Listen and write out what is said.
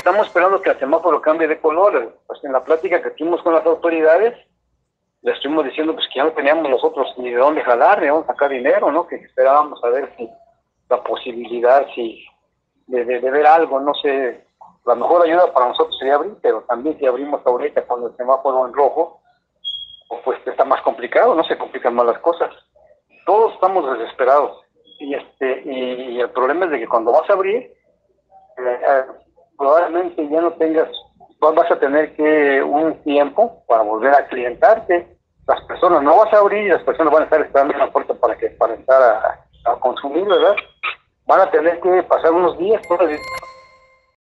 estamos esperando que el semáforo cambie de color. Pues en la plática que tuvimos con las autoridades, le estuvimos diciendo pues que ya no teníamos nosotros ni de dónde jalar, ni de dónde sacar dinero, ¿no? Que esperábamos a ver si la posibilidad si de, ver algo, no sé, la mejor ayuda para nosotros sería abrir, pero también si abrimos ahorita cuando el semáforo en rojo, pues está más complicado, no se complican más las cosas. Todos estamos desesperados y este y, el problema es de que cuando vas a abrir eh, probablemente ya no tengas vas a tener que un tiempo para volver a clientarte. Las personas no vas a abrir y las personas van a estar esperando en la puerta para que para entrar a, a consumir verdad van a tener que pasar unos días todavía